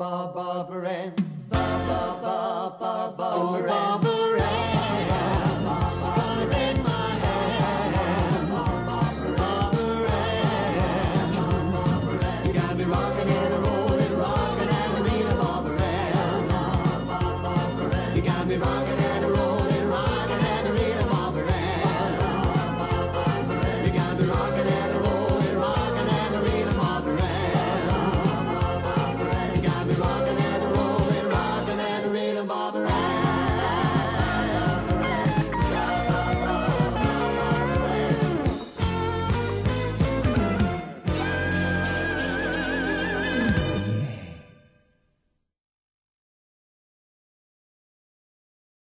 ba Barbara Ann. Ba ba ba ba Barbara Ann. Oh, Barbara around.